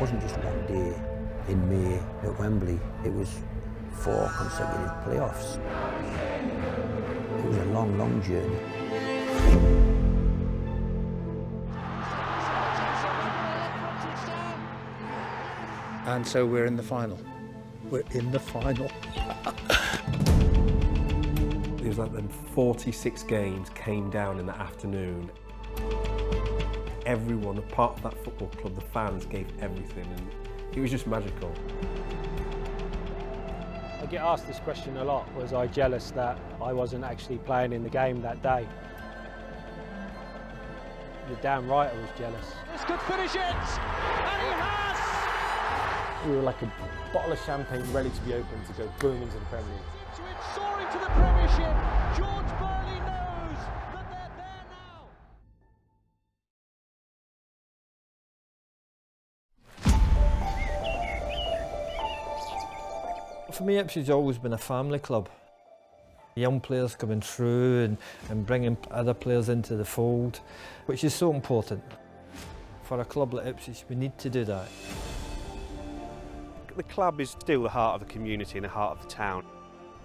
It wasn't just one day in May at Wembley, it was four consecutive playoffs. It was a long, long journey. And so we're in the final. We're in the final. It was like then 46 games came down in the afternoon. Everyone, a part of that football club, the fans gave everything and it was just magical. I get asked this question a lot. Was I jealous that I wasn't actually playing in the game that day? You're damn right I was jealous. This could finish it, and he has! We were like a bottle of champagne ready to be opened to go boom into the Premier League. So it's soaring to the Premiership. George For me, Ipswich has always been a family club. Young players coming through and, and bringing other players into the fold, which is so important. For a club like Ipswich, we need to do that. The club is still the heart of the community and the heart of the town.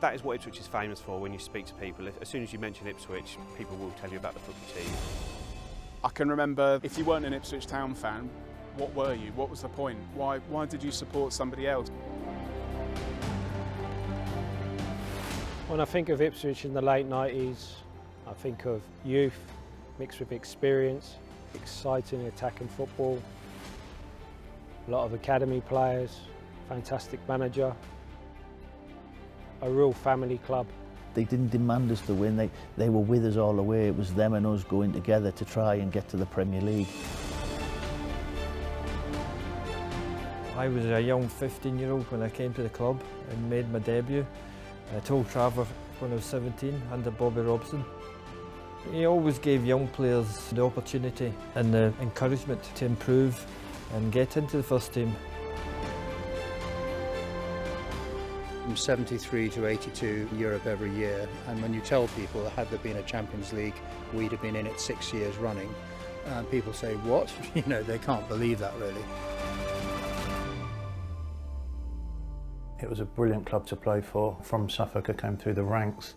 That is what Ipswich is famous for when you speak to people. As soon as you mention Ipswich, people will tell you about the football team. I can remember if you weren't an Ipswich Town fan, what were you? What was the point? Why, why did you support somebody else? When I think of Ipswich in the late 90s, I think of youth mixed with experience, exciting attacking football, a lot of academy players, fantastic manager, a real family club. They didn't demand us to win, they, they were with us all the way. It was them and us going together to try and get to the Premier League. I was a young 15 year old when I came to the club and made my debut. I told Trevor when I was 17 under Bobby Robson. He always gave young players the opportunity and the encouragement to improve and get into the first team. From 73 to 82 Europe every year. And when you tell people, that had there been a Champions League, we'd have been in it six years running. And people say, what? You know, they can't believe that really. It was a brilliant club to play for. From Suffolk, I came through the ranks.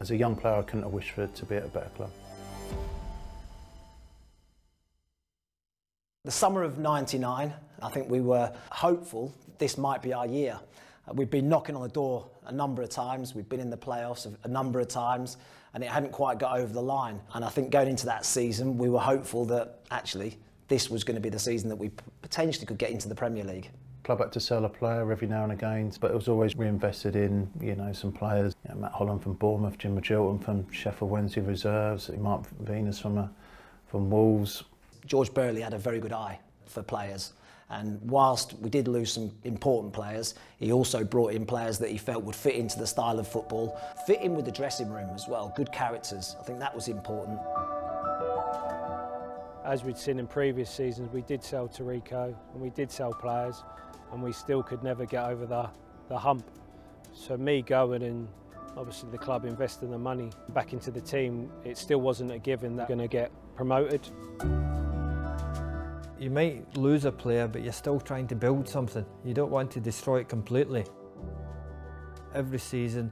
As a young player, I couldn't have wished for it to be at a better club. The summer of 99, I think we were hopeful this might be our year. Uh, we've been knocking on the door a number of times, we'd been in the playoffs a number of times, and it hadn't quite got over the line. And I think going into that season, we were hopeful that actually this was going to be the season that we potentially could get into the Premier League. Club had to sell a player every now and again, but it was always reinvested in, you know, some players. You know, Matt Holland from Bournemouth, Jim Chilton from Sheffield Wednesday Reserves, Mark Venus from, a, from Wolves. George Burley had a very good eye for players. And whilst we did lose some important players, he also brought in players that he felt would fit into the style of football, fit in with the dressing room as well, good characters. I think that was important. As we'd seen in previous seasons, we did sell Taricco and we did sell players and we still could never get over the, the hump. So me going and obviously the club investing the money back into the team, it still wasn't a given that we're going to get promoted. You might lose a player, but you're still trying to build something. You don't want to destroy it completely. Every season,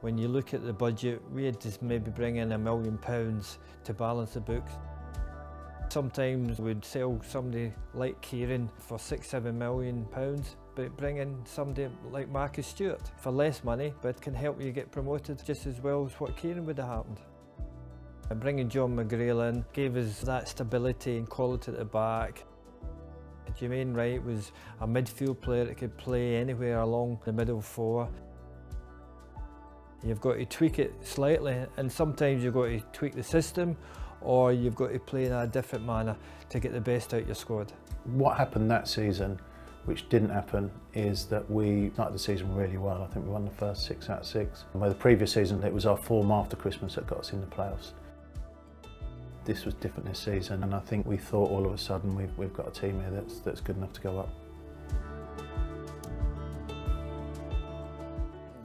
when you look at the budget, we had to maybe bring in a million pounds to balance the books. Sometimes we'd sell somebody like Kieron for six, seven million pounds, but bring in somebody like Marcus Stewart for less money, but can help you get promoted just as well as what Kieron would have happened. And bringing John McGreal in gave us that stability and quality at the back. Jermaine Wright was a midfield player that could play anywhere along the middle four. You've got to tweak it slightly and sometimes you've got to tweak the system or you've got to play in a different manner to get the best out your squad. What happened that season, which didn't happen, is that we started the season really well. I think we won the first six out of six. Where the previous season, it was our form after Christmas that got us in the playoffs. This was different this season, and I think we thought all of a sudden we've, we've got a team here that's, that's good enough to go up.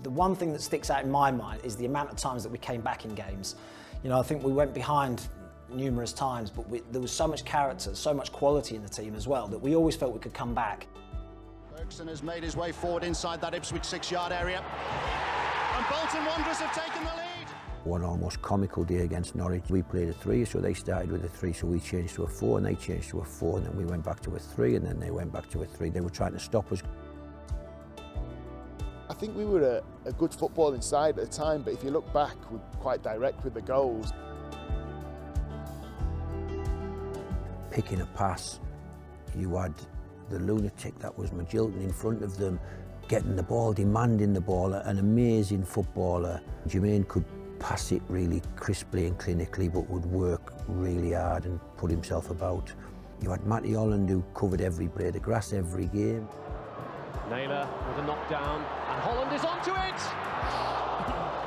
The one thing that sticks out in my mind is the amount of times that we came back in games. You know, I think we went behind numerous times, but we, there was so much character, so much quality in the team as well that we always felt we could come back. Ferguson has made his way forward inside that Ipswich six-yard area. And Bolton Wanderers have taken the lead. One almost comical day against Norwich. We played a three, so they started with a three, so we changed to a four, and they changed to a four, and then we went back to a three, and then they went back to a three. They were trying to stop us. I think we were a, a good footballing side at the time, but if you look back, we're quite direct with the goals. Picking a pass, you had the lunatic that was Magilton in front of them, getting the ball, demanding the ball, an amazing footballer. Jermaine could pass it really crisply and clinically, but would work really hard and put himself about. You had Matty Holland who covered every blade of grass every game. Naylor with a knockdown, and Holland is onto it!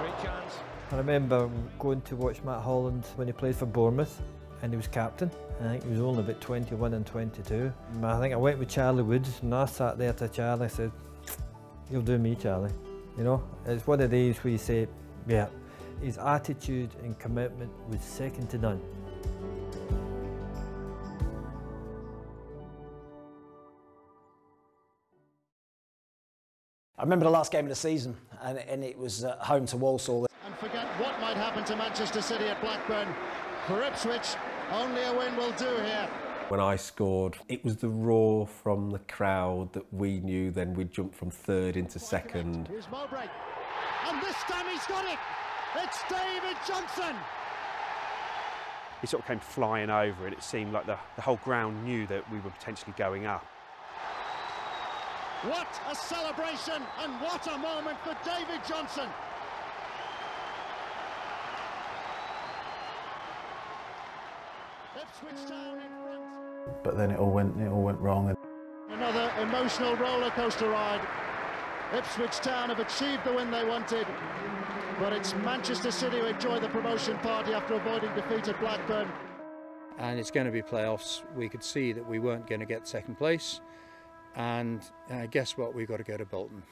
Great chance. I remember going to watch Matt Holland when he played for Bournemouth and he was captain. I think he was only about 21 and 22. I think I went with Charlie Woods and I sat there to Charlie I said, you'll do me Charlie. You know, it's one of these where you say, yeah, his attitude and commitment was second to none. I remember the last game of the season, and, and it was uh, home to Walsall. And forget what might happen to Manchester City at Blackburn. For Ipswich, only a win will do here. When I scored, it was the roar from the crowd that we knew then we'd jump from third into second. Here's Mowbray. And this time he's got it. It's David Johnson. He sort of came flying over and it seemed like the, the whole ground knew that we were potentially going up. What a celebration and what a moment for David Johnson. Ipswich Town in front. But then it all went, it all went wrong. Another emotional roller coaster ride. Ipswich Town have achieved the win they wanted, but it's Manchester City who enjoy the promotion party after avoiding defeat at Blackburn. And it's going to be playoffs. We could see that we weren't going to get second place. And uh, guess what? We've got to go to Bolton.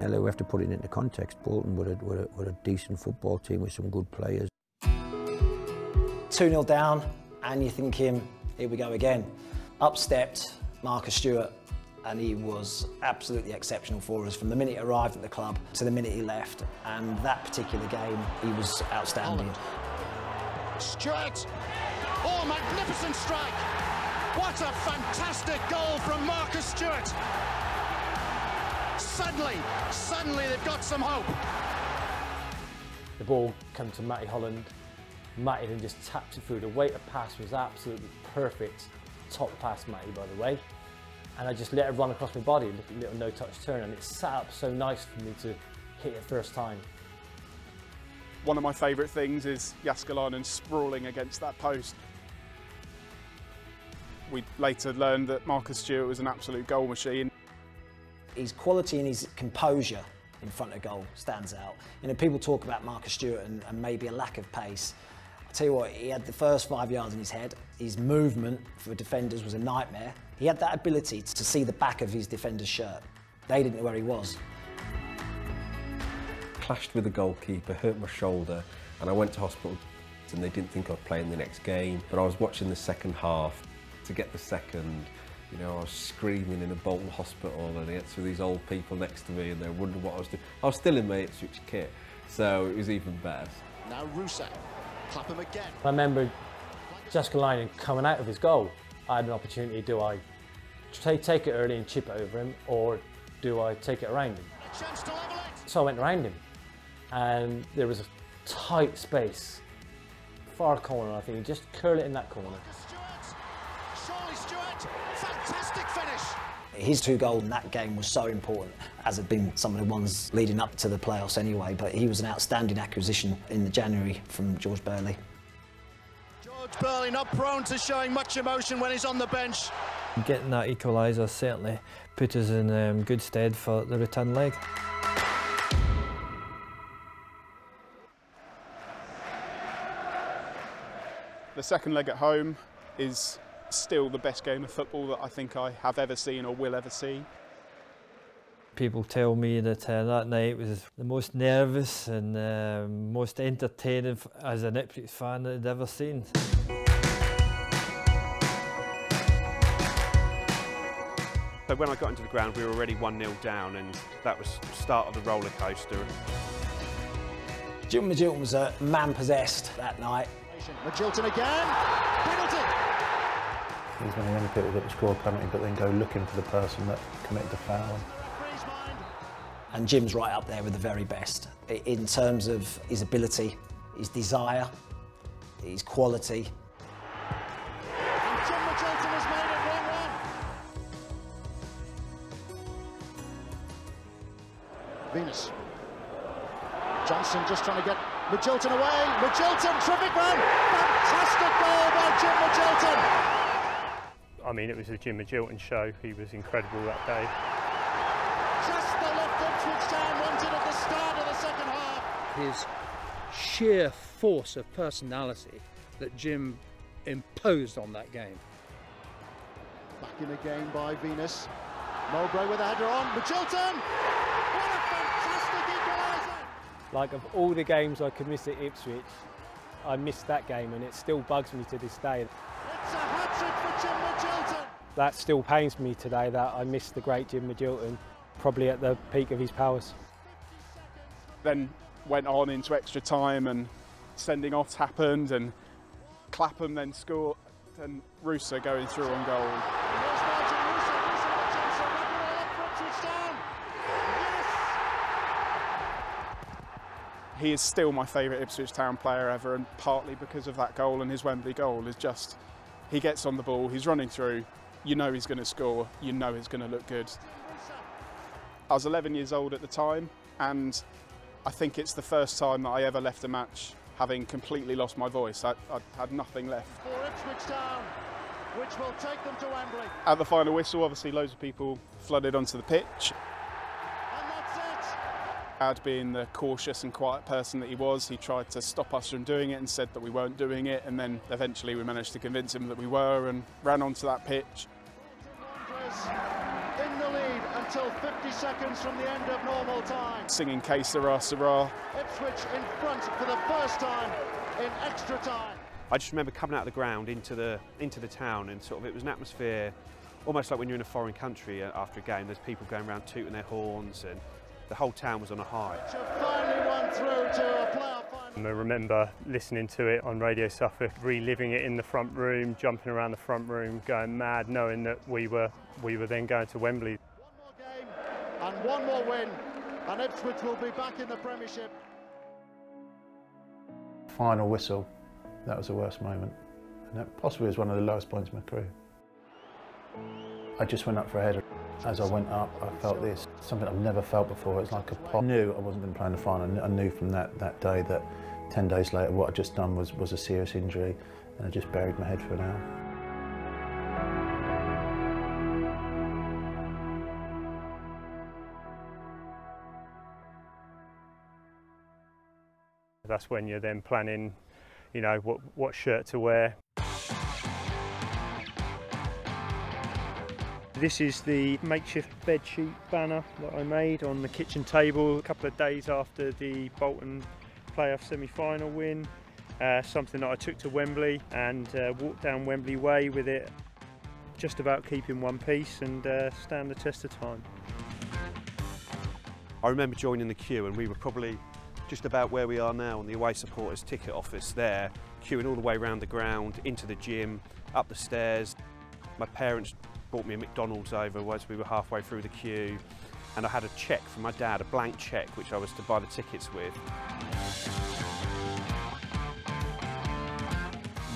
Hello, we have to put it into context. Bolton were a, were, a, were a decent football team with some good players. 2 0 down, and you're thinking, here we go again. Up stepped Marcus Stewart, and he was absolutely exceptional for us from the minute he arrived at the club to the minute he left. And that particular game, he was outstanding. Stewart! Oh, magnificent strike! What a fantastic goal from Marcus Stewart! Suddenly, suddenly they've got some hope. The ball came to Matty Holland. Matty then just tapped it through. The weight of pass was absolutely perfect. Top pass, Matty, by the way. And I just let it run across my body, a little no-touch turn, and it sat up so nice for me to hit it first time. One of my favourite things is Jaaskelainen sprawling against that post. We later learned that Marcus Stewart was an absolute goal machine. His quality and his composure in front of goal stands out. You know, people talk about Marcus Stewart and, and maybe a lack of pace. I tell you what, he had the first five yards in his head. His movement for defenders was a nightmare. He had that ability to see the back of his defender's shirt. They didn't know where he was. Clashed with the goalkeeper, hurt my shoulder, and I went to hospital and they didn't think I'd play in the next game. But I was watching the second half. To get the second, you know, I was screaming in a Bolton hospital and it's with these old people next to me and they're wondering what I was doing. I was still in my Ipswich kit, so it was even better. Now Reuser, Again. I remember Jaaskelainen coming out of his goal. I had an opportunity, do I take, it early and chip it over him or do I take it around him? It. So I went around him and there was a tight space, far corner I think, just curl it in that corner. Surely Stewart, fantastic finish. His two goals in that game was so important, as had been some of the ones leading up to the playoffs anyway, but he was an outstanding acquisition in the January from George Burley. George Burley not prone to showing much emotion when he's on the bench. Getting that equaliser certainly put us in um, good stead for the return leg. The second leg at home is still the best game of football that I think I have ever seen or will ever see. People tell me that uh, that night was the most nervous and uh, most entertaining as an Ipswich fan that I'd ever seen. So when I got into the ground, we were already 1-0 down, and that was the start of the roller coaster. Jim Magilton was a man possessed that night. Magilton again. Penalty. He's one of the only people that will score a penalty but then go looking for the person that committed the foul. And Jim's right up there with the very best in terms of his ability, his desire, his quality. And Jim Magilton has made it 1-1. Venus. Johnson just trying to get Magilton away. Magilton, terrific run. Fantastic goal by Jim Magilton. I mean, it was a Jim Magilton show. He was incredible that day. Just the lift Ipswich Town wanted at the start of the second half. His sheer force of personality that Jim imposed on that game. Back in again by Venus. Mowbray with a header on. Magilton! What a fantastic equaliser! Like of all the games I could miss at Ipswich, I missed that game and it still bugs me to this day. It's a hat-trick for Jim Magilton. That still pains me today that I missed the great Jim Magilton, probably at the peak of his powers. Then went on into extra time and sending offs happened and Clapham then scored and Reuser going through on goal. He is still my favourite Ipswich Town player ever and partly because of that goal and his Wembley goal is just he gets on the ball, he's running through, you know he's going to score, you know he's going to look good. I was 11 years old at the time and I think it's the first time that I ever left a match having completely lost my voice. I, I had nothing left. For Ipswich which will take them to Wembley. At the final whistle, obviously loads of people flooded onto the pitch. And that's it. Ad being the cautious and quiet person that he was, he tried to stop us from doing it and said that we weren't doing it. And then eventually we managed to convince him that we were and ran onto that pitch. In the lead until 50 seconds from the end of normal time. Singing Que Sera Sera. Ipswich in front for the first time in extra time. I just remember coming out of the ground into the into the town, and sort of it was an atmosphere almost like when you're in a foreign country uh, after a game. There's people going around tooting their horns, and the whole town was on a high. Which have finally won through to a playoff final. And I remember listening to it on Radio Suffolk, reliving it in the front room, jumping around the front room, going mad, knowing that we were we were then going to Wembley. One more game and one more win, and Ipswich will be back in the Premiership. Final whistle, that was the worst moment. And that possibly was one of the lowest points of my career. I just went up for a header. As I went up, I felt this, something I've never felt before. It's like a pop. I knew I wasn't going to play in the final. I knew from that, that day that 10 days later what I'd just done was, was a serious injury and I just buried my head for an hour. That's when you're then planning, you know, what, what shirt to wear. This is the makeshift bedsheet banner that I made on the kitchen table a couple of days after the Bolton playoff semi-final win. Uh, something that I took to Wembley and uh, walked down Wembley Way with it, just about keeping one piece and uh, stand the test of time. I remember joining the queue, and we were probably just about where we are now on the away supporters ticket office there, queuing all the way around the ground, into the gym, up the stairs. My parents brought me a McDonald's over as we were halfway through the queue and I had a cheque from my dad, a blank cheque which I was to buy the tickets with.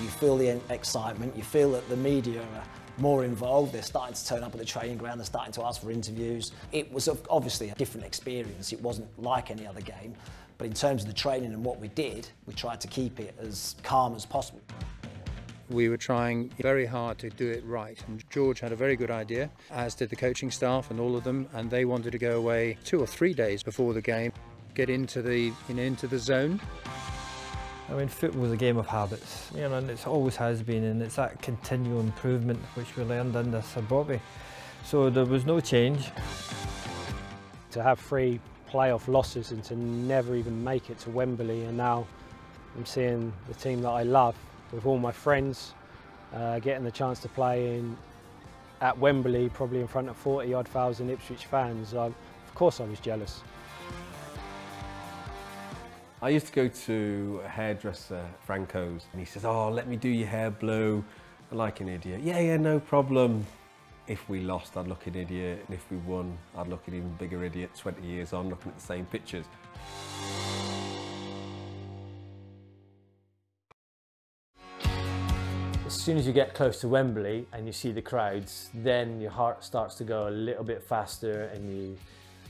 You feel the excitement, you feel that the media are more involved, they're starting to turn up at the training ground, they're starting to ask for interviews. It was obviously a different experience, it wasn't like any other game, but in terms of the training and what we did, we tried to keep it as calm as possible. We were trying very hard to do it right, and George had a very good idea, as did the coaching staff and all of them, and they wanted to go away two or three days before the game, get into the you know, into the zone. I mean, football is a game of habits, you know, and it always has been, and it's that continual improvement which we learned under Sir Bobby. So there was no change. To have three playoff losses and to never even make it to Wembley and now I'm seeing the team that I love with all my friends uh, getting the chance to play in at Wembley probably in front of 40 odd thousand Ipswich fans. I, of course I was jealous. I used to go to a hairdresser, Franco's, and he says, oh, let me do your hair blue. I'm like an idiot. Yeah, yeah, no problem. If we lost, I'd look an idiot. And if we won, I'd look an even bigger idiot 20 years on looking at the same pictures. Soon as you get close to Wembley and you see the crowds, then your heart starts to go a little bit faster and you,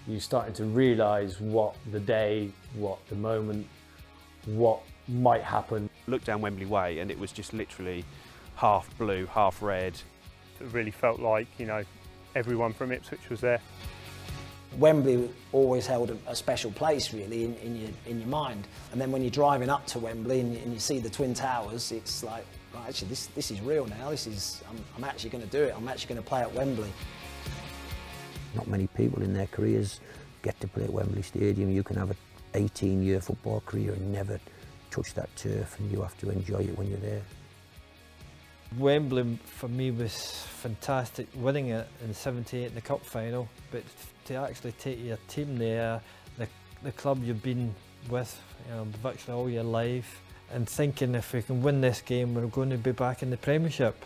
you're starting to realise what the day, what the moment, what might happen. Looked down Wembley Way and it was just literally half blue, half red. It really felt like, you know, everyone from Ipswich was there. Wembley always held a, a special place really in, in, your, in your mind. And then when you're driving up to Wembley and, and you see the Twin Towers, it's like, right, actually this, this is real now. This is, I'm, I'm actually going to do it. I'm actually going to play at Wembley. Not many people in their careers get to play at Wembley Stadium. You can have an 18 year football career and never touch that turf and you have to enjoy it when you're there. Wembley for me was fantastic, winning it in 78 in the cup final, but to actually take your team there, the, the club you've been with you know, virtually all your life, and thinking if we can win this game, we're going to be back in the Premiership.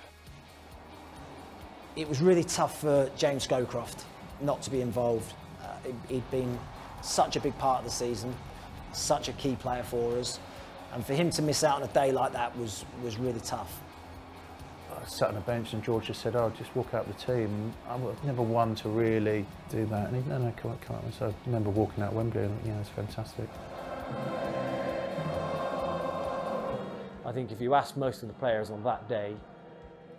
It was really tough for James Scowcroft not to be involved. Uh, he'd been such a big part of the season, such a key player for us, and for him to miss out on a day like that was, was really tough. I sat on a bench and George just said, oh, just walk out the team. I was never one to really do that. And he, no, no, come on, come on. So I remember walking out Wembley and, yeah, it's fantastic. I think if you ask most of the players on that day,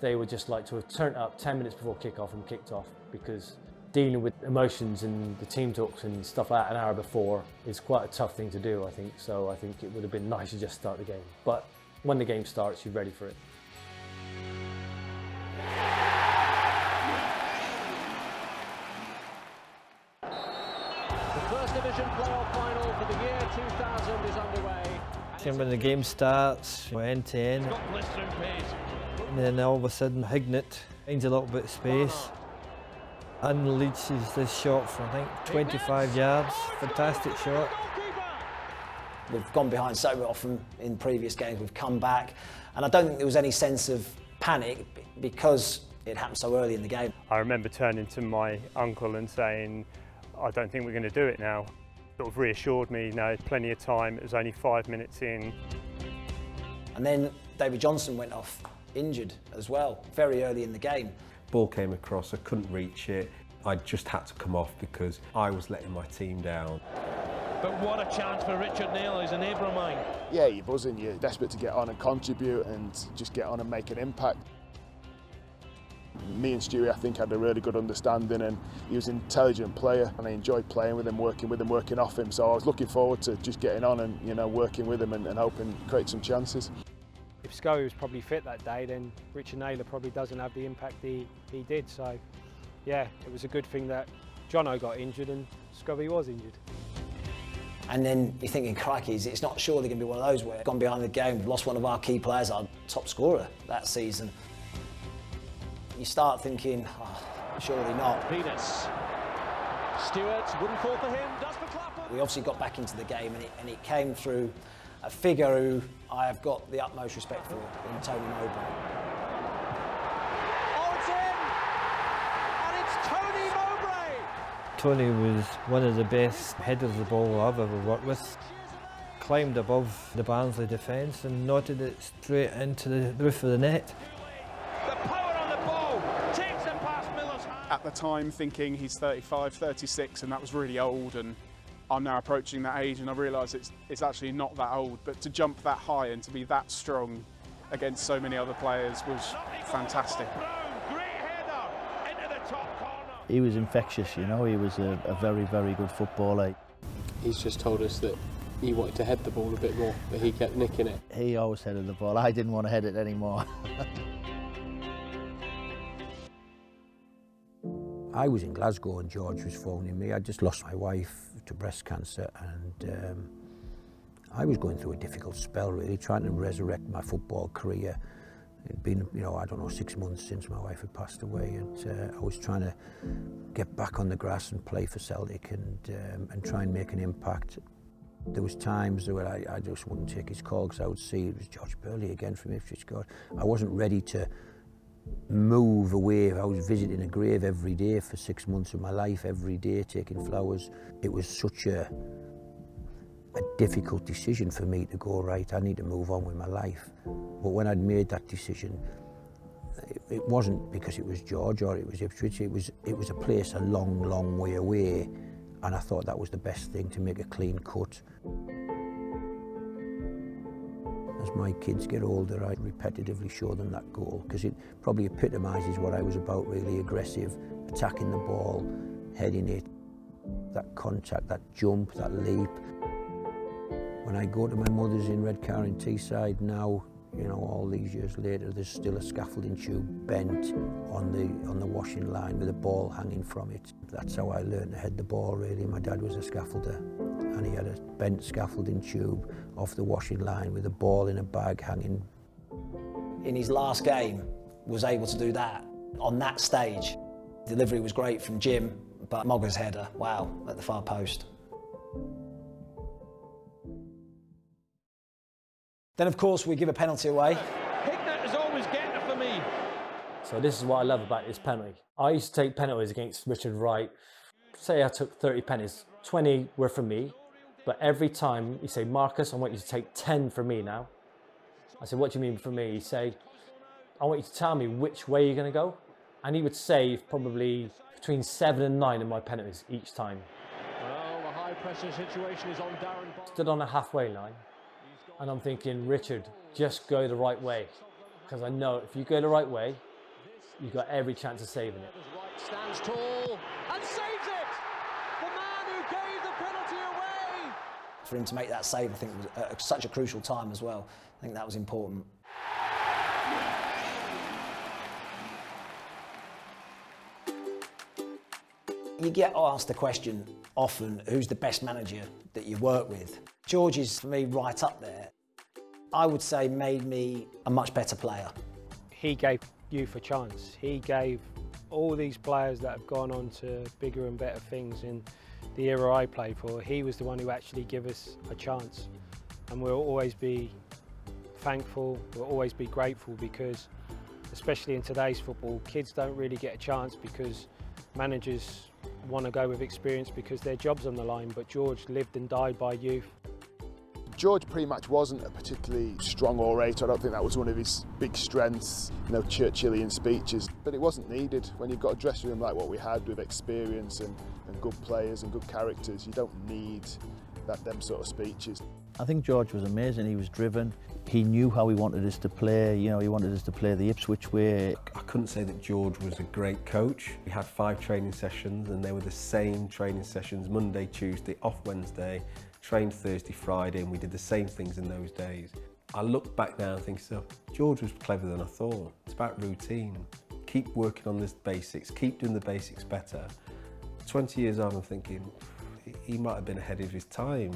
they would just like to have turned up 10 minutes before kick-off and kicked off because dealing with emotions and the team talks and stuff like an hour before is quite a tough thing to do, I think. So I think it would have been nice to just start the game. But when the game starts, you're ready for it. And when the game starts, we're end to end, Got blistering pace. and then all of a sudden Hignett finds a little bit of space, unleashes this shot from I think 25 yards, fantastic shot. We've gone behind so often in previous games, we've come back, and I don't think there was any sense of panic because it happened so early in the game. I remember turning to my uncle and saying, I don't think we're going to do it now. Sort of reassured me, no, plenty of time. It was only five minutes in. And then David Johnson went off injured as well, very early in the game. Ball came across, I couldn't reach it. I just had to come off because I was letting my team down. But what a chance for Richard Neal, who's a neighbour of mine. Yeah, you're buzzing, you're desperate to get on and contribute and just get on and make an impact. Me and Stewie, I think, had a really good understanding and he was an intelligent player and I enjoyed playing with him, working with him, working off him. So I was looking forward to just getting on and, you know, working with him and, and hoping to create some chances. If Scully was probably fit that day, then Richard Naylor probably doesn't have the impact he, he did. So, yeah, it was a good thing that Jono got injured and Scobby was injured. And then you're thinking, crikey, it's not surely going to be one of those where gone behind the game, lost one of our key players, our top scorer that season. You start thinking, oh, surely not. Venus. Stewart wouldn't fall for him, does for Clapham. We obviously got back into the game and it, and it came through a figure who I have got the utmost respect for in Tony Mowbray. Oh, it's in! And it's Tony Mowbray! Tony was one of the best headers of the ball I've ever worked with. Climbed above the Barnsley defence and knotted it straight into the roof of the net. The power on the ball takes it past Miller's hand. At the time, thinking he's 35, 36, and that was really old, and I'm now approaching that age, and I realise it's, it's actually not that old, but to jump that high and to be that strong against so many other players was fantastic. Great header into the top corner. He was infectious, you know, he was a, a very, very good footballer. He's just told us that he wanted to head the ball a bit more, but he kept nicking it. He always headed the ball. I didn't want to head it anymore. I was in Glasgow and George was phoning me. I just lost my wife to breast cancer and um, I was going through a difficult spell really, trying to resurrect my football career. It'd been, you know, I don't know, six months since my wife had passed away and uh, I was trying to get back on the grass and play for Celtic and, um, and try and make an impact. There was times where I, I just wouldn't take his call because I would see it was George Burley again from Ipswich God. I wasn't ready to move away. I was visiting a grave every day for six months of my life, every day taking flowers. It was such a, a difficult decision for me to go, right, I need to move on with my life. But when I'd made that decision, it, it wasn't because it was George or it was Ipswich, it was, it was a place a long, long way away. And I thought that was the best thing to make a clean cut. As my kids get older, I repetitively show them that goal because it probably epitomises what I was about, really aggressive, attacking the ball, heading it, that contact, that jump, that leap. When I go to my mother's in Redcar in Teesside now, you know, all these years later, there's still a scaffolding tube bent on the on the washing line with a ball hanging from it. That's how I learned to head the ball, really. My dad was a scaffolder, and he had a bent scaffolding tube off the washing line with a ball in a bag hanging. In his last game, was able to do that on that stage. Delivery was great from Jim, but Mogger's header, wow, at the far post. Then, of course, we give a penalty away. Hignett is always getting it for me. So this is what I love about this penalty. I used to take penalties against Richard Wright. Say I took 30 pennies, 20 were for me, but every time he say, Marcus, I want you to take 10 for me now. I said, what do you mean for me? He say, I want you to tell me which way you're going to go. And he would save probably between seven and nine of my penalties each time. Well, the high pressure situation is on Darren. Stood on a halfway line, and I'm thinking, Richard, just go the right way. Because I know if you go the right way, you've got every chance of saving it. Right stands tall and saves it. The man who gave the penalty away. For him to make that save, I think was at such a crucial time as well. I think that was important. You get asked the question often, who's the best manager that you work with? George is, for me, right up there. I would say made me a much better player. He gave youth a chance. He gave all these players that have gone on to bigger and better things in the era I played for, he was the one who actually gave us a chance. And we'll always be thankful, we'll always be grateful because, especially in today's football, kids don't really get a chance because managers want to go with experience because their job's on the line, but George lived and died by youth. George pretty much wasn't a particularly strong orator. I don't think that was one of his big strengths, you know, Churchillian speeches. But it wasn't needed. When you've got a dressing room like what we had with experience and, and good players and good characters, you don't need that them sort of speeches. I think George was amazing. He was driven. He knew how he wanted us to play. You know, he wanted us to play the Ipswich way. I couldn't say that George was a great coach. We had five training sessions and they were the same training sessions Monday, Tuesday, off Wednesday, trained Thursday, Friday, and we did the same things in those days. I look back now and think, so George was clever than I thought. It's about routine. Keep working on the basics, keep doing the basics better. 20 years on, I'm thinking, he might have been ahead of his time.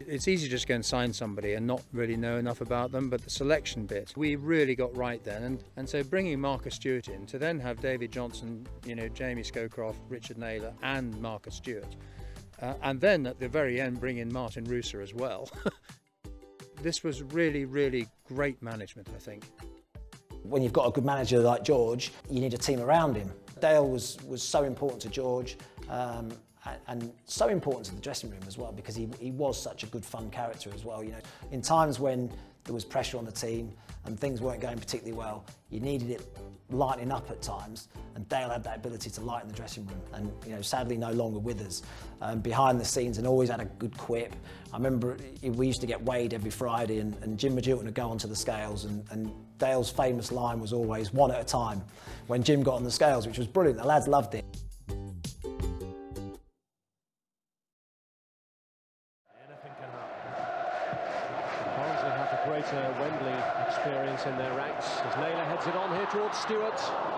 It's easy to just go and sign somebody and not really know enough about them, but the selection bit, we really got right then. And, and so bringing Marcus Stewart in to then have David Johnson, you know, Jamie Scowcroft, Richard Naylor, and Marcus Stewart. Uh, and then at the very end, bring in Martijn Reuser as well. this was really, really great management, I think. When you've got a good manager like George, you need a team around him. Dale was, was so important to George um, and, so important to the dressing room as well because he, he was such a good fun character as well. You know, in times when there was pressure on the team and things weren't going particularly well, you needed it lightening up at times and Dale had that ability to lighten the dressing room and you know sadly no longer with us um, behind the scenes and always had a good quip I remember we used to get weighed every Friday and, and Jim Magilton would go onto the scales and, and Dale's famous line was always one at a time when Jim got on the scales which was brilliant. The lads loved it. Barnsley have a greater Wembley experience in their ranks as Naylor heads it on here towards Stewart.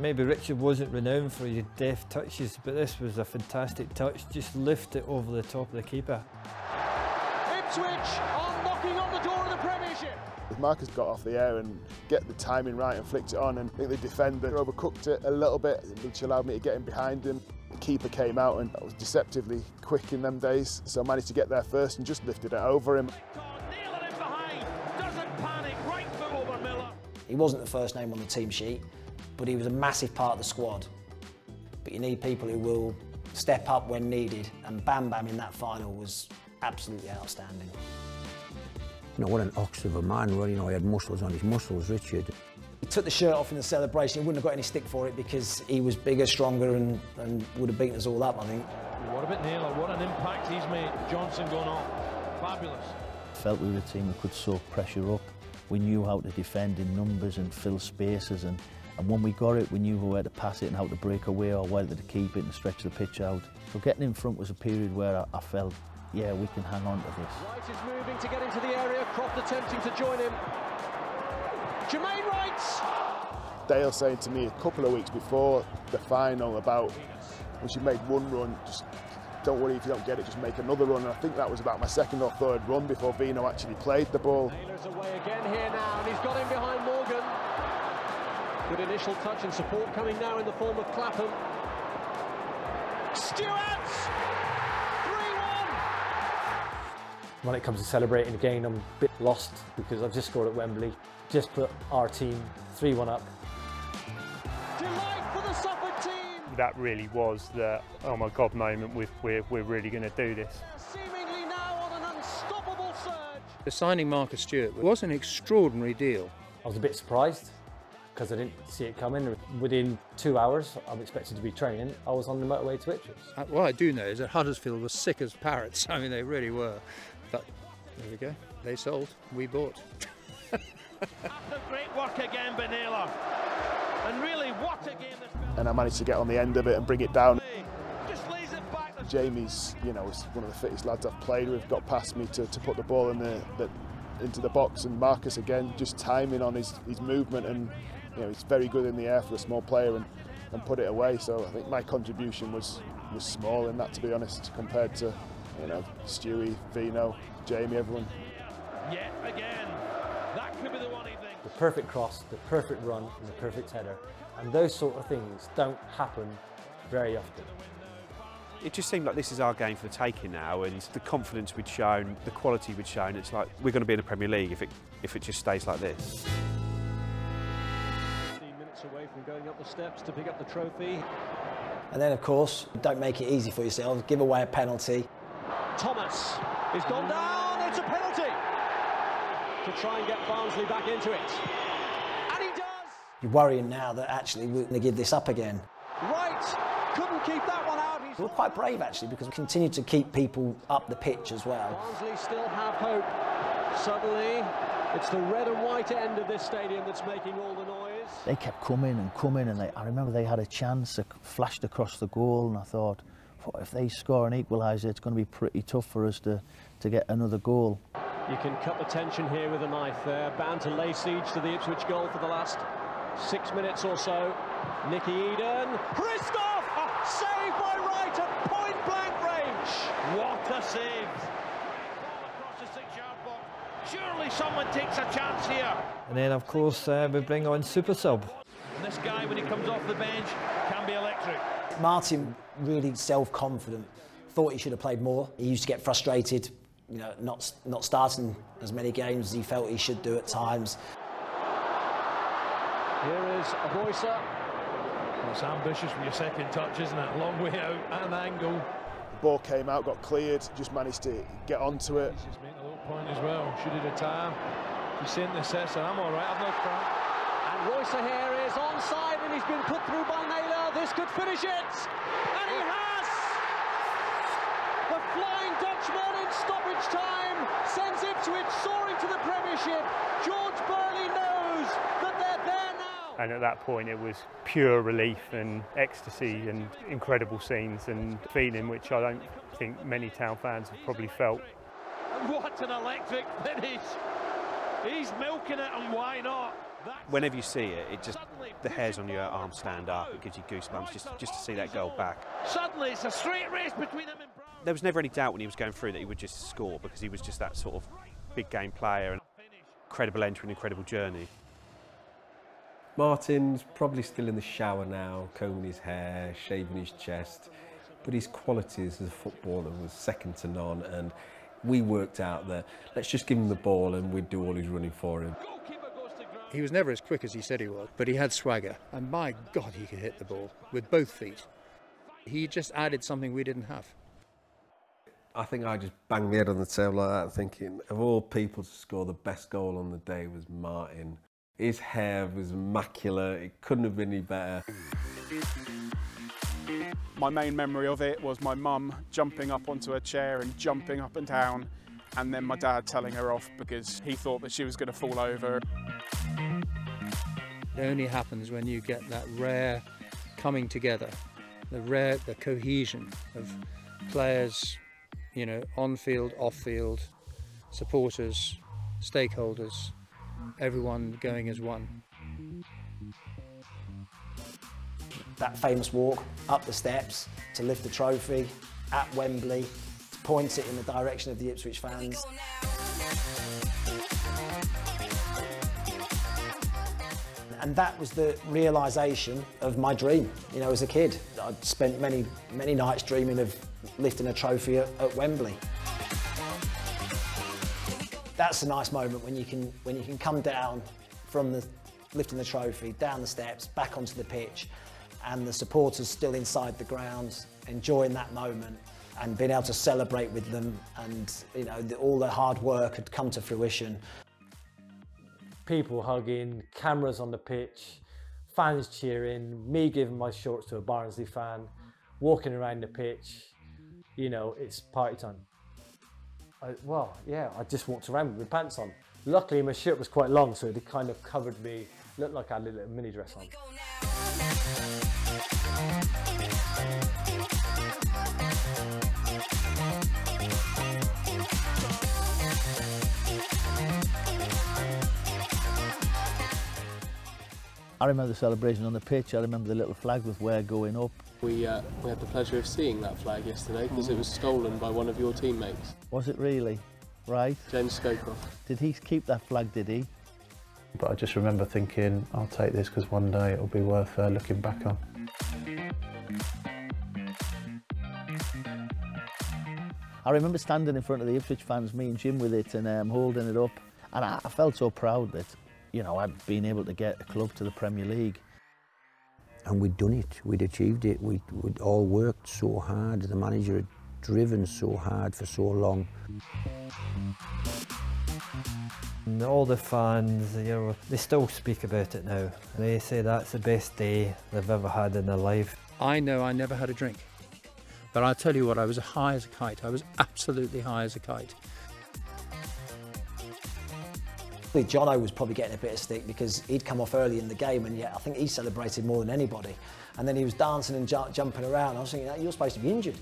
Maybe Richard wasn't renowned for his deft touches, but this was a fantastic touch. Just lift it over the top of the keeper. Ipswich are knocking on the door of the Premiership. If Marcus got off the air and get the timing right and flicked it on, and I think the defender overcooked it a little bit, which allowed me to get in behind him. The keeper came out and that was deceptively quick in them days, so I managed to get there first and just lifted it over him. He wasn't the first name on the team sheet, but he was a massive part of the squad. But you need people who will step up when needed, and Bam Bam in that final was absolutely outstanding. You know, what an ox of a man, well, you know, he had muscles on his muscles, Richard. He took the shirt off in the celebration. He wouldn't have got any stick for it because he was bigger, stronger, and, and would have beaten us all up, I think. What about Naylor? What an impact he's made. Johnson going off. Fabulous. Felt we were a team that could soak pressure up. We knew how to defend in numbers and fill spaces and, and when we got it we knew where to pass it and how to break away or whether to keep it and stretch the pitch out. So getting in front was a period where I, I felt, yeah, we can hang on to this. Wright is moving to get into the area. Croft attempting to join him. Jermaine Wright! Dale saying to me a couple of weeks before the final about once you've made one run, just don't worry if you don't get it, just make another run. And I think that was about my second or third run before Vino actually played the ball. Naylor's away again here now, and he's got in behind Morgan. Good initial touch and support coming now in the form of Clapham. Stewart! 3-1! When it comes to celebrating again, I'm a bit lost because I've just scored at Wembley. Just put our team 3-1 up. Delight for the Suffolk team. That really was the oh my god moment with we're, we're really going to do this. Seemingly now on an unstoppable surge. The signing Marcus Stewart was an extraordinary deal. I was a bit surprised because I didn't see it coming. Within two hours, I'm expected to be training. I was on the motorway to Ipswich. Uh, What I do know is that Huddersfield was sick as parrots. I mean, they really were. But there we go. They sold. We bought. Great work again by And really, what a game And I managed to get on the end of it and bring it down. just lays it back. Jamie's, you know, is one of the fittest lads I've played with. Got past me to, to put the ball in the, the into the box, and Marcus again just timing on his, his movement, and you know he's very good in the air for a small player, and, and put it away. So I think my contribution was was small in that, to be honest, compared to you know Stewie, Vino, Jamie, everyone. Yet again. That could be the one he thinks. The perfect cross, the perfect run, and the perfect header. And those sort of things don't happen very often. It just seemed like this is our game for the taking now, and the confidence we'd shown, the quality we'd shown. It's like we're going to be in the Premier League if it if it just stays like this. 15 minutes away from going up the steps to pick up the trophy. And then, of course, don't make it easy for yourselves. Give away a penalty. Thomas is gone down. It's a penalty to try and get Barnsley back into it. And he does. You're worrying now that actually we're going to give this up again. Right. Couldn't keep that one out. He's We're quite brave actually because we continue to keep people up the pitch as well. Barnsley still have hope. Suddenly, it's the red and white end of this stadium that's making all the noise. They kept coming and coming, and they, I remember they had a chance that flashed across the goal, and I thought, "What if they score an equaliser, it's going to be pretty tough for us to, to get another goal. You can cut the tension here with a knife there. Bound to lay siege to the Ipswich goal for the last six minutes or so. Nicky Eaden. Christoph! Oh, saved by Wright at point blank range. What a save! Ball across the six-yard box. Surely someone takes a chance here. And then, of course, uh, we bring on Super Sub. And this guy, when he comes off the bench, can be electric. Martin really self-confident. Thought he should have played more. He used to get frustrated, you know, not not starting as many games as he felt he should do at times. Here is Aboisa. It's ambitious with your second touch, isn't it? Long way out and angle. The ball came out, got cleared, just managed to get onto it. He's making a little point as well. Should he retire? He's saying to Cesar, I'm all right, I've no cramp. And Reuser here is onside and he's been put through by Naylor. This could finish it. And he has! The Flying Dutchman in stoppage time sends Ipswich soaring to the Premiership. George Burley knows that they're there now. And at that point, it was pure relief and ecstasy and incredible scenes and feeling which I don't think many town fans have probably felt. And what an electric finish! He's milking it, and why not? Whenever you see it, it just the hairs on your arm stand up. It gives you goosebumps just just to see that goal back. Suddenly it's a straight race between them. And There was never any doubt when he was going through that he would just score because he was just that sort of big game player and incredible entry and incredible journey. Martin's probably still in the shower now, combing his hair, shaving his chest, but his qualities as a footballer was second to none and we worked out that let's just give him the ball and we'd do all his running for him. He was never as quick as he said he was, but he had swagger, and my God, he could hit the ball with both feet. He just added something we didn't have. I think I just banged my head on the table like that, thinking of all people to score the best goal on the day was Martijn. His hair was immaculate, it couldn't have been any better. My main memory of it was my mum jumping up onto a chair and jumping up and down, and then my dad telling her off because he thought that she was going to fall over. It only happens when you get that rare coming together, the rare, the cohesion of players, you know, on field, off field, supporters, stakeholders, everyone going as one. That famous walk up the steps to lift the trophy at Wembley, to point it in the direction of the Ipswich fans. And that was the realisation of my dream, you know, as a kid. I'd spent many, many nights dreaming of lifting a trophy at, at Wembley. That's a nice moment when you can, when you can come down from the, lifting the trophy, down the steps, back onto the pitch, and the supporters still inside the ground, enjoying that moment and being able to celebrate with them and, you know, the, all their hard work had come to fruition. people hugging, cameras on the pitch, fans cheering, me giving my shorts to a Barnsley fan, walking around the pitch. You know, it's party time. I, well, yeah, I just walked around with my pants on. Luckily, my shirt was quite long, so it kind of covered me. Looked like I had a little mini dress on. I remember the celebration on the pitch. I remember the little flag with where going up. We, uh, we had the pleasure of seeing that flag yesterday because it was stolen by one of your teammates, Was it really? Right. James Scowcroft. Did he keep that flag, did he? But I just remember thinking, I'll take this because one day it'll be worth uh, looking back on. I remember standing in front of the Ipswich fans, me and Jim with it, and um, holding it up. And I, I felt so proud that, you know, I'd been able to get a club to the Premier League. And we'd done it, we'd achieved it, we'd, we'd all worked so hard, the manager had driven so hard for so long. And all the fans, you know, they still speak about it now. They say that's the best day they've ever had in their life. I know I never had a drink, but I'll tell you what, I was high as a kite. I was absolutely high as a kite. think Jono was probably getting a bit of stick because he'd come off early in the game and yet I think he celebrated more than anybody. And then he was dancing and ju jumping around. I was thinking, you're supposed to be injured.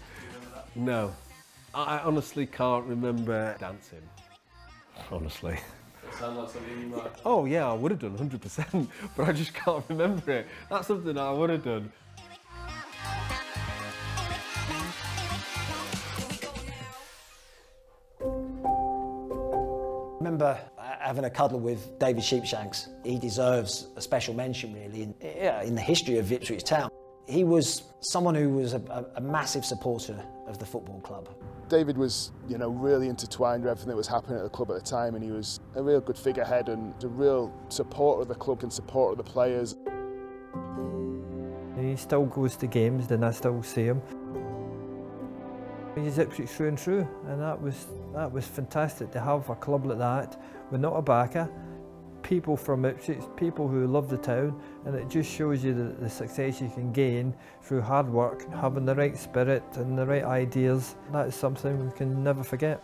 No, I honestly can't remember dancing. Honestly. Sounds like something you might. Oh yeah, I would have done 100%, but I just can't remember it. That's something that I would have done. remember uh, having a cuddle with David Sheepshanks. He deserves a special mention, really, in, in the history of Ipswich Town. He was someone who was a, a, a massive supporter of the football club. David was, you know, really intertwined with everything that was happening at the club at the time, and he was a real good figurehead and a real supporter of the club and supporter of the players. He still goes to games, and I still see him. He's Ipswich through and through, and that was that was fantastic to have a club like that with not a backer, people from Ipswich, people who love the town, and it just shows you the, the success you can gain through hard work, having the right spirit and the right ideas. That is something we can never forget.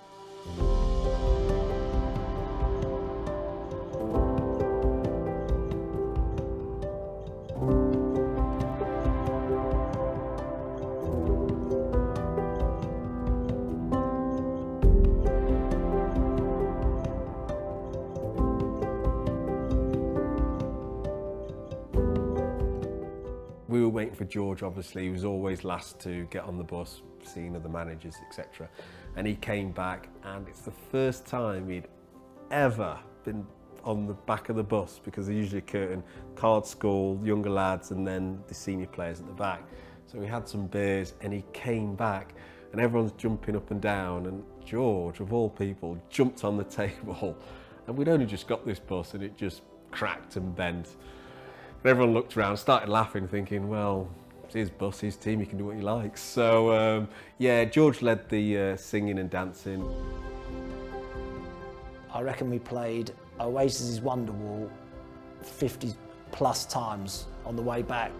Obviously. He was always last to get on the bus, seeing other managers, etc. And he came back, and it's the first time he'd ever been on the back of the bus because they're usually curtain card school, younger lads, and then the senior players at the back. So we had some beers, and he came back, and everyone's jumping up and down, and George, of all people, jumped on the table, and we'd only just got this bus, and it just cracked and bent. And everyone looked around, started laughing, thinking, well, it's his bus, his team, he can do what he likes. So, um, yeah, George led the uh, singing and dancing. I reckon we played Oasis's Wonderwall 50 plus times on the way back.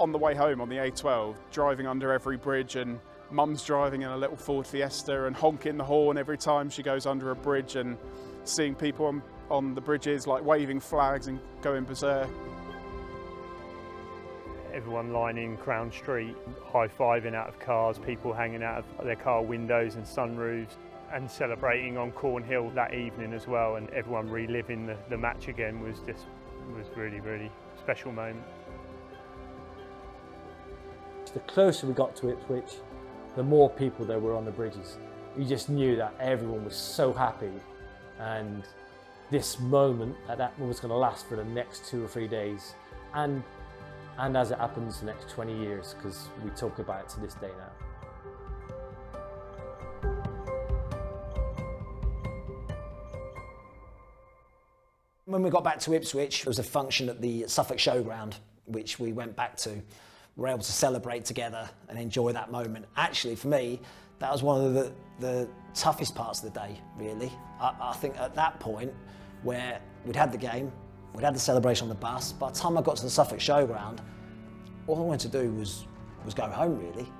On the way home on the A12, driving under every bridge and mum's driving in a little Ford Fiesta and honking the horn every time she goes under a bridge and seeing people on, on the bridges like waving flags and going berserk. Everyone lining Crown Street, high-fiving out of cars, people hanging out of their car windows and sunroofs and celebrating on Cornhill that evening as well and everyone reliving the, the match again was just was really really special moment. The closer we got to Ipswich, the more people there were on the bridges. You just knew that everyone was so happy and this moment that that was going to last for the next two or three days and and as it happens the next 20 years because we talk about it to this day now. When we got back to Ipswich, there was a function at the Suffolk Showground, which we went back to. We were able to celebrate together and enjoy that moment. Actually, for me, that was one of the, the toughest parts of the day, really. I, I think at that point, where we'd had the game, we'd had the celebration on the bus, by the time I got to the Suffolk Showground, all I wanted to do was, was go home, really.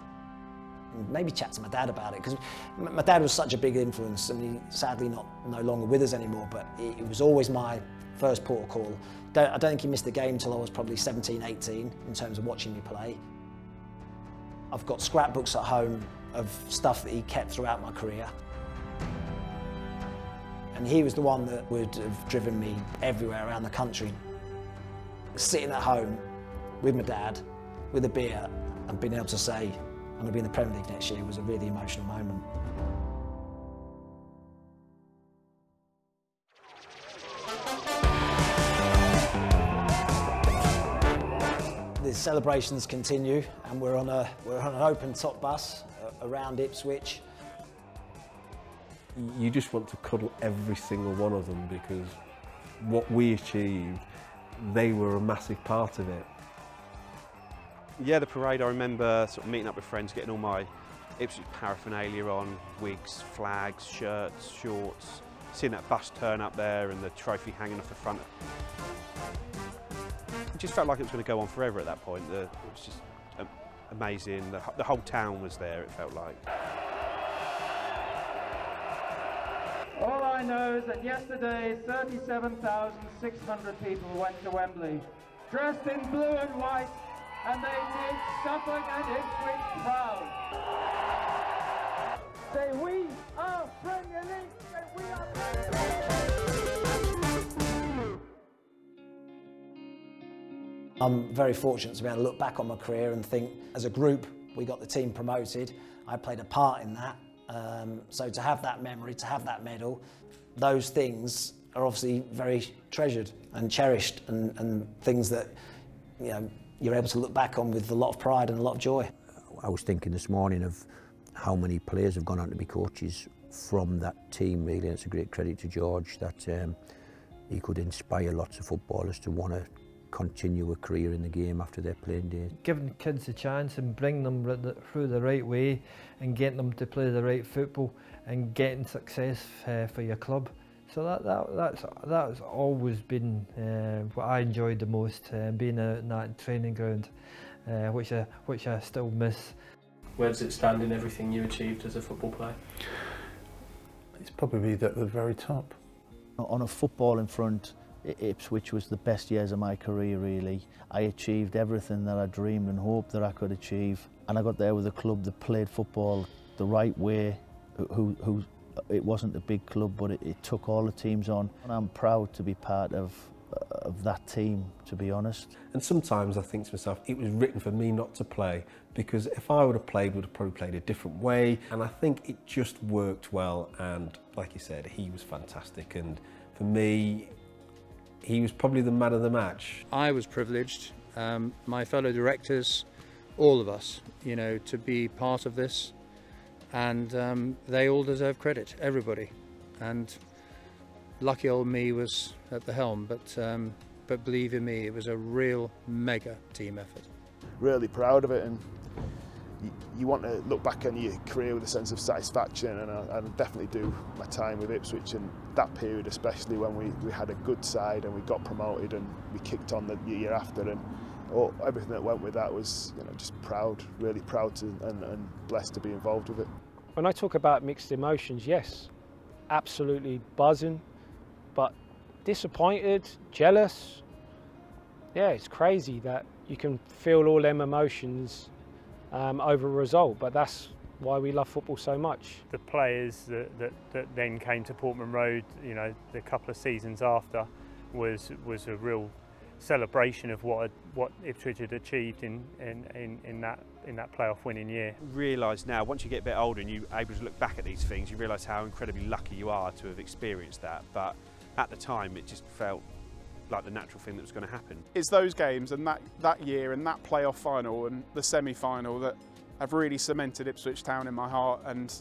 And maybe chat to my dad about it, because my dad was such a big influence, and he's sadly not no longer with us anymore, but it, it was always my first port of call. Don't, I don't think he missed the game until I was probably 17, 18 in terms of watching me play. I've got scrapbooks at home of stuff that he kept throughout my career. And he was the one that would have driven me everywhere around the country. Sitting at home with my dad, with a beer, and being able to say, I'm going to be in the Premier League next year was a really emotional moment. the celebrations continue and we're on, a, we're on an open top bus uh, around Ipswich. You just want to cuddle every single one of them because what we achieved, they were a massive part of it. Yeah, the parade, I remember sort of meeting up with friends, getting all my Ipswich paraphernalia on, wigs, flags, shirts, shorts, seeing that bus turn up there and the trophy hanging off the front. It just felt like it was going to go on forever at that point. It was just um, amazing. The whole town was there, it felt like. I know is that yesterday 37,600 people went to Wembley, dressed in blue and white, and they made Suffolk and Ipswich proud. Say we are Premier League! Say we are Premier League! I'm very fortunate to be able to look back on my career and think, as a group, we got the team promoted. I played a part in that. Um, so to have that memory, to have that medal, those things are obviously very treasured and cherished and, and things that you know, you're able to look back on with a lot of pride and a lot of joy. I was thinking this morning of how many players have gone on to be coaches from that team really and it's a great credit to George that um, he could inspire lots of footballers to want to continue a career in the game after their playing days. Giving kids a chance and bring them through the right way and getting them to play the right football and getting success uh, for your club. So that, that that's that's always been uh, what I enjoyed the most, uh, being out in that training ground, uh, which I which I still miss. Where does it stand in everything you achieved as a football player? It's probably at the very top. On a footballing front, Ipswich was the best years of my career really. I achieved everything that I dreamed and hoped that I could achieve and I got there with a club that played football the right way, who, who it wasn't a big club but it, it took all the teams on and I'm proud to be part of of that team, to be honest. And sometimes I think to myself, it was written for me not to play because if I would have played, would have probably played a different way. And I think it just worked well. And like you said, he was fantastic. And for me, he was probably the man of the match. I was privileged, um, my fellow directors, all of us, you know, to be part of this. And um, they all deserve credit, everybody. And lucky old me was at the helm, but um, but believe in me, it was a real mega team effort. Really proud of it, and you, want to look back on your career with a sense of satisfaction, and I, I definitely do my time with Ipswich and that period, especially when we, we had a good side and we got promoted and we kicked on the year after, and all, everything that went with that was you know just proud, really proud to, and, and blessed to be involved with it. When I talk about mixed emotions, yes, absolutely buzzing, but disappointed, jealous. Yeah, it's crazy that you can feel all them emotions um, over a result, but that's why we love football so much. The players that, that, that then came to Portman Road, you know, the couple of seasons after, was was a real celebration of what what Ipswich had achieved in, in, in, in that in that playoff winning year. Realise now, once you get a bit older and you're able to look back at these things, you realise how incredibly lucky you are to have experienced that. But at the time, it just felt like the natural thing that was going to happen. It's those games and that, that year and that playoff final and the semi-final that have really cemented Ipswich Town in my heart and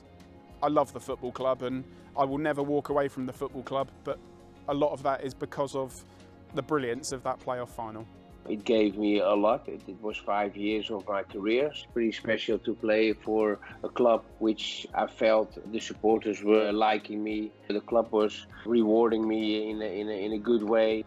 I love the football club and I will never walk away from the football club but a lot of that is because of the brilliance of that playoff final. It gave me a lot. It, it, was five years of my career. It's pretty special to play for a club which I felt the supporters were liking me. The club was rewarding me in a, in a, in a good way.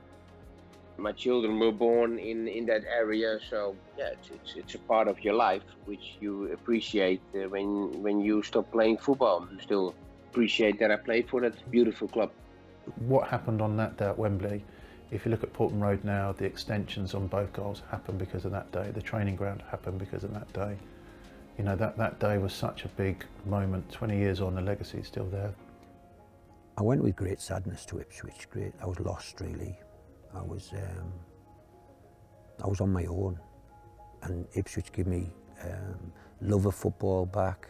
My children were born in, in that area, so yeah, it's, it's, it's a part of your life which you appreciate uh, when when you stop playing football. You still appreciate that I played for that beautiful club. What happened on that day at Wembley if you look at Portman Road now, the extensions on both goals happened because of that day. The training ground happened because of that day. You know, that, that day was such a big moment. 20 years on, the legacy is still there. I went with great sadness to Ipswich. Great, I was lost really. I was, um, I was on my own, and Ipswich gave me um, love of football back.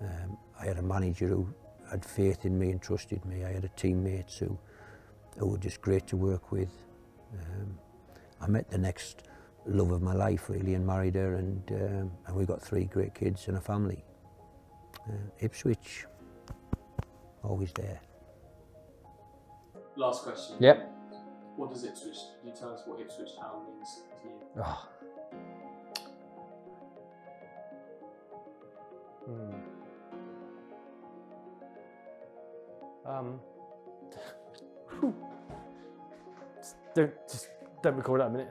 Um, I had a manager who had faith in me and trusted me. I had a teammates who who were just great to work with. Um, I met the next love of my life really and married her and, um, and we got three great kids and a family. Uh, Ipswich, always there. Last question. Yep. What does Ipswich, can you tell us what Ipswich Town means to you? Oh. Hmm. Um, don't just don't record that a minute.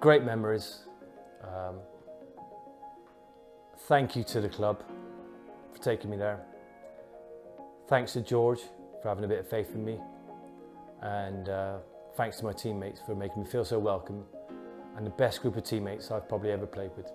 Great memories. Um, thank you to the club for taking me there. Thanks to George for having a bit of faith in me. And uh, thanks to my teammates for making me feel so welcome and the best group of teammates I've probably ever played with.